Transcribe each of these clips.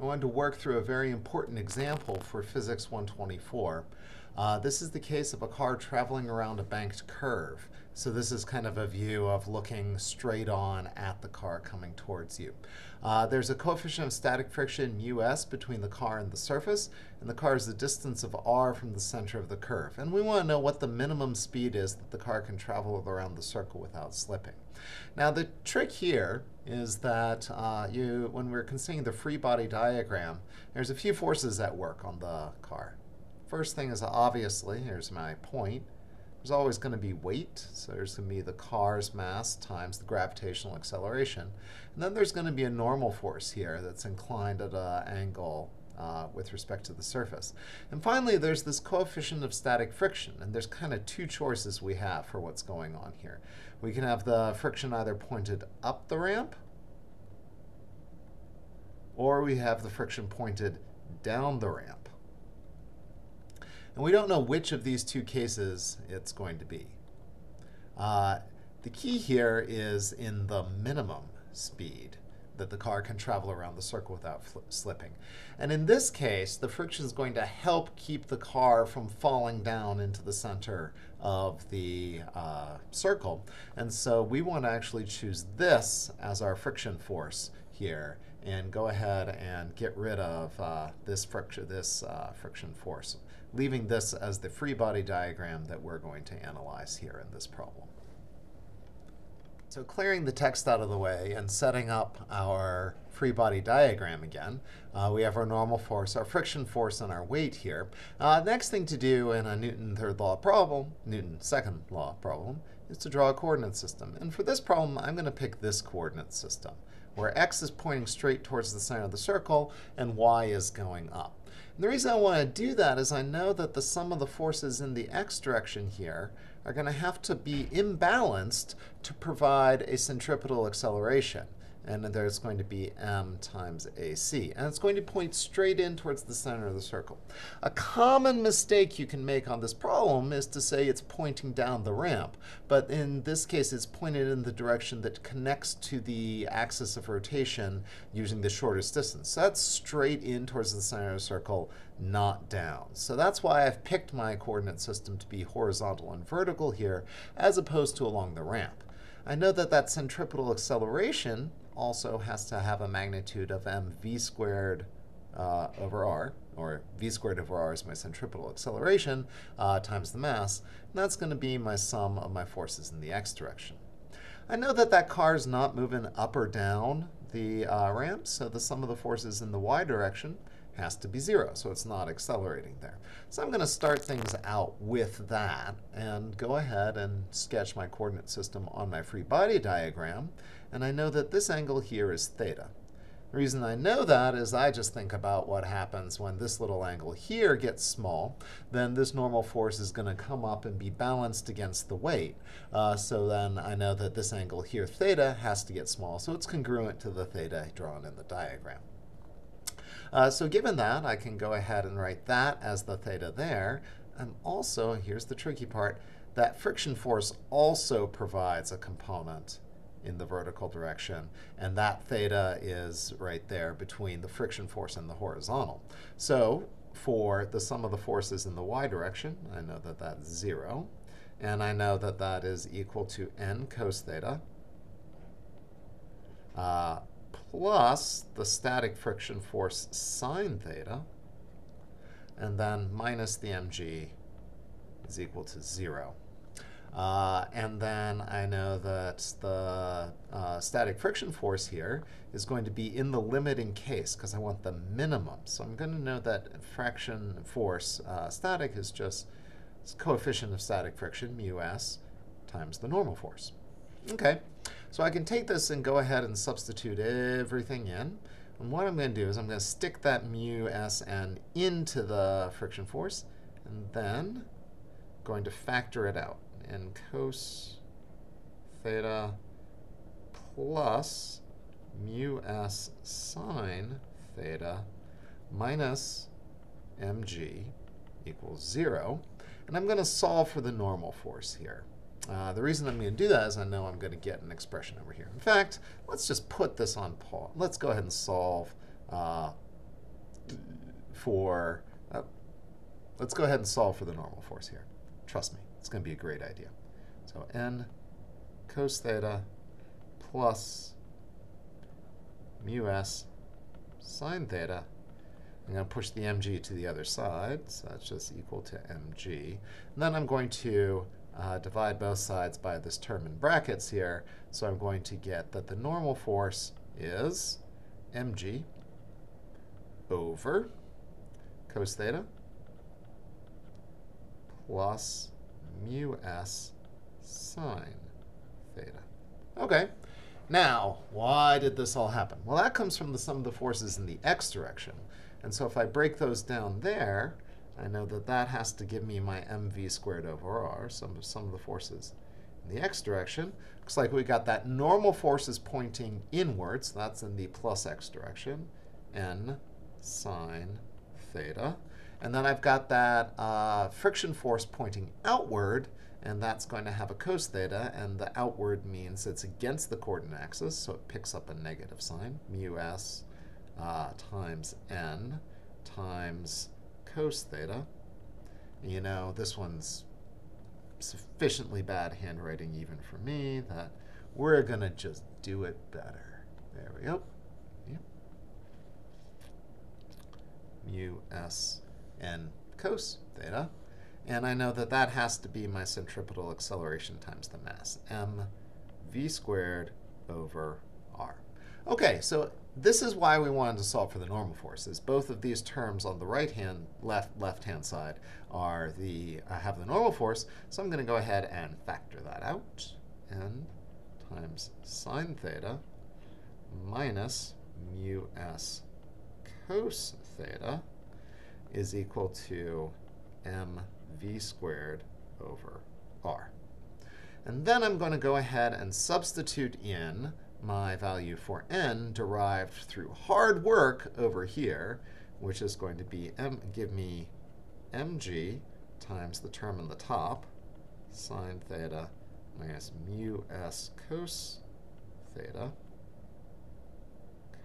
I wanted to work through a very important example for Physics 124. Uh, this is the case of a car traveling around a banked curve. So this is kind of a view of looking straight on at the car coming towards you. Uh, there's a coefficient of static friction, mu s, between the car and the surface, and the car is the distance of r from the center of the curve. And we want to know what the minimum speed is that the car can travel around the circle without slipping. Now the trick here is that uh, you, when we're considering the free body diagram, there's a few forces at work on the car. First thing is obviously, here's my point, there's always going to be weight. So there's going to be the car's mass times the gravitational acceleration. And then there's going to be a normal force here that's inclined at an angle uh, with respect to the surface. And finally, there's this coefficient of static friction. And there's kind of two choices we have for what's going on here. We can have the friction either pointed up the ramp, or we have the friction pointed down the ramp. And we don't know which of these two cases it's going to be. Uh, the key here is in the minimum speed that the car can travel around the circle without slipping. And in this case, the friction is going to help keep the car from falling down into the center of the uh, circle. And so we want to actually choose this as our friction force here and go ahead and get rid of uh, this, friction, this uh, friction force, leaving this as the free body diagram that we're going to analyze here in this problem. So clearing the text out of the way and setting up our free body diagram again, uh, we have our normal force, our friction force, and our weight here. Uh, next thing to do in a Newton third law problem, Newton second law problem, is to draw a coordinate system. And for this problem, I'm going to pick this coordinate system where x is pointing straight towards the center of the circle and y is going up. And the reason I want to do that is I know that the sum of the forces in the x direction here are going to have to be imbalanced to provide a centripetal acceleration and there's going to be m times ac. And it's going to point straight in towards the center of the circle. A common mistake you can make on this problem is to say it's pointing down the ramp. But in this case, it's pointed in the direction that connects to the axis of rotation using the shortest distance. So that's straight in towards the center of the circle, not down. So that's why I've picked my coordinate system to be horizontal and vertical here, as opposed to along the ramp. I know that that centripetal acceleration also has to have a magnitude of mv squared uh, over r, or v squared over r is my centripetal acceleration, uh, times the mass. And that's going to be my sum of my forces in the x direction. I know that that car is not moving up or down the uh, ramp, so the sum of the forces in the y direction has to be zero, so it's not accelerating there. So I'm going to start things out with that and go ahead and sketch my coordinate system on my free body diagram. And I know that this angle here is theta. The reason I know that is I just think about what happens when this little angle here gets small. Then this normal force is going to come up and be balanced against the weight. Uh, so then I know that this angle here, theta, has to get small. So it's congruent to the theta drawn in the diagram. Uh, so given that, I can go ahead and write that as the theta there. And also, here's the tricky part, that friction force also provides a component in the vertical direction. And that theta is right there between the friction force and the horizontal. So for the sum of the forces in the y direction, I know that that's 0. And I know that that is equal to n cos theta uh, plus the static friction force sine theta, and then minus the mg is equal to 0. Uh, and then I know that the uh, static friction force here is going to be in the limiting case because I want the minimum. So I'm going to know that friction force uh, static is just coefficient of static friction, mu s, times the normal force. Okay, so I can take this and go ahead and substitute everything in. And what I'm going to do is I'm going to stick that mu sn into the friction force, and then going to factor it out and cos theta plus mu s sine theta minus mg equals 0. And I'm going to solve for the normal force here. Uh, the reason I'm going to do that is I know I'm going to get an expression over here. In fact, let's just put this on pause. Let's go ahead and solve uh, for, uh, let's go ahead and solve for the normal force here. Trust me, it's going to be a great idea. So n cos theta plus mu s sine theta. I'm going to push the mg to the other side, so that's just equal to mg. And then I'm going to uh, divide both sides by this term in brackets here, so I'm going to get that the normal force is mg over cos theta plus mu s sine theta. Okay, now, why did this all happen? Well, that comes from the sum of the forces in the x direction. And so if I break those down there, I know that that has to give me my mv squared over r, some of, sum of the forces in the x direction. Looks like we got that normal forces pointing inwards. That's in the plus x direction, n sine theta. And then I've got that uh, friction force pointing outward, and that's going to have a cos theta, and the outward means it's against the coordinate axis, so it picks up a negative sign, mu s uh, times n times cos theta. You know, this one's sufficiently bad handwriting even for me that we're going to just do it better. There we go. Yep. Mu s n cos theta. And I know that that has to be my centripetal acceleration times the mass, m v squared over r. Okay, so this is why we wanted to solve for the normal forces. Both of these terms on the right hand, left, left hand side are the, I have the normal force, so I'm going to go ahead and factor that out. n times sine theta minus mu s cos theta is equal to mv squared over r. And then I'm going to go ahead and substitute in my value for n derived through hard work over here, which is going to be m, give me mg times the term in the top, sine theta minus mu s cos theta,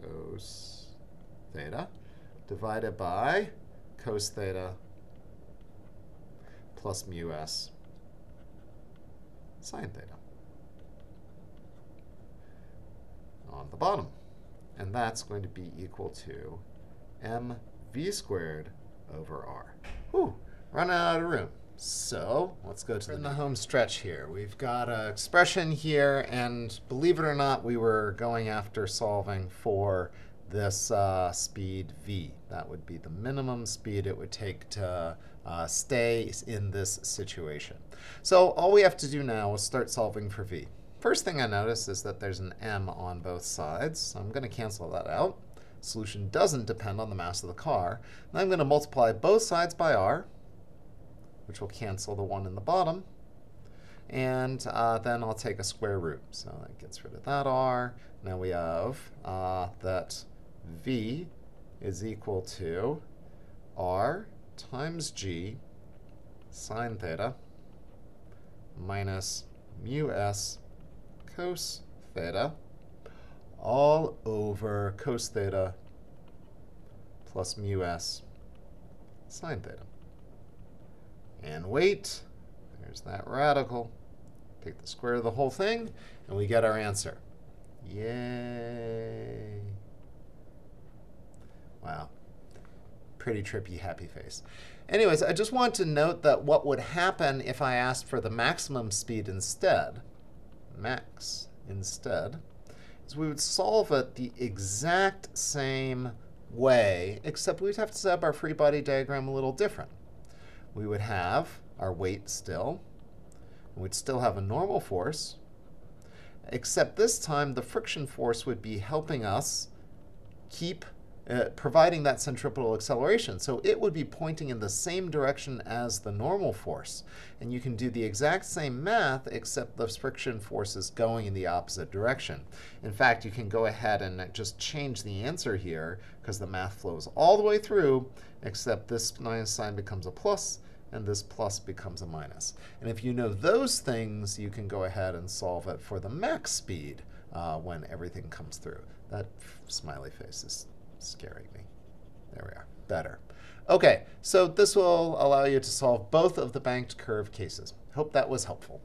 cos theta, divided by cos theta plus mu s sine theta. On the bottom. And that's going to be equal to mv squared over r. Whew, running out of room. So let's go to the, the home stretch here. We've got an expression here, and believe it or not, we were going after solving for this uh, speed v. That would be the minimum speed it would take to uh, stay in this situation. So all we have to do now is start solving for v. First thing I notice is that there's an m on both sides, so I'm going to cancel that out. Solution doesn't depend on the mass of the car. And I'm going to multiply both sides by r, which will cancel the one in the bottom. And uh, then I'll take a square root. So that gets rid of that r. Now we have uh, that v is equal to r times g sine theta minus mu s cos theta all over cos theta plus mu s sine theta. And wait, there's that radical. Take the square of the whole thing, and we get our answer. Yay. Wow. Pretty trippy happy face. Anyways, I just want to note that what would happen if I asked for the maximum speed instead max instead, is we would solve it the exact same way, except we'd have to set up our free body diagram a little different. We would have our weight still, and we'd still have a normal force, except this time the friction force would be helping us keep uh, providing that centripetal acceleration. So it would be pointing in the same direction as the normal force. And you can do the exact same math, except the friction force is going in the opposite direction. In fact, you can go ahead and just change the answer here, because the math flows all the way through, except this minus sign becomes a plus, and this plus becomes a minus. And if you know those things, you can go ahead and solve it for the max speed uh, when everything comes through. That smiley face is scaring me. There we are. Better. Okay, so this will allow you to solve both of the banked curve cases. Hope that was helpful.